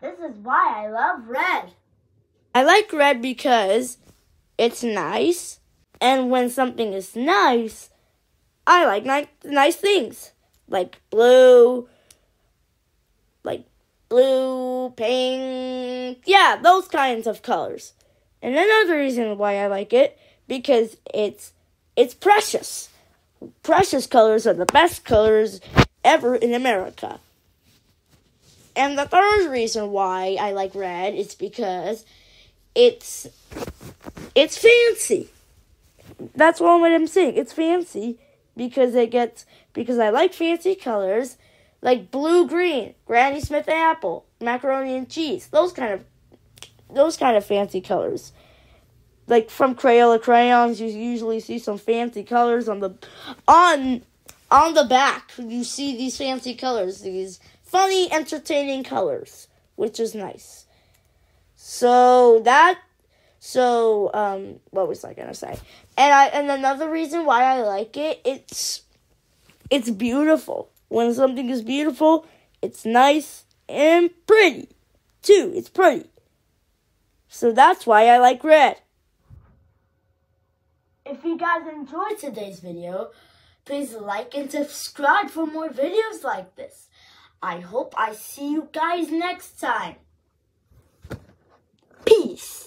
This is why I love red. I like red because it's nice, and when something is nice, I like ni- nice things like blue, like blue, pink, yeah, those kinds of colors. And another reason why I like it because it's it's precious. Precious colors are the best colors ever in America. And the third reason why I like red is because it's it's fancy. That's what I'm saying. It's fancy because it gets because I like fancy colors like blue green, Granny Smith apple, macaroni and cheese. Those kind of those kind of fancy colors. Like from Crayola crayons, you usually see some fancy colors on the on on the back. You see these fancy colors, these funny, entertaining colors, which is nice. So that so um what was I gonna say? And I and another reason why I like it, it's it's beautiful. When something is beautiful, it's nice and pretty. Too, it's pretty. So that's why I like red. If you guys enjoyed today's video, please like and subscribe for more videos like this. I hope I see you guys next time. Peace.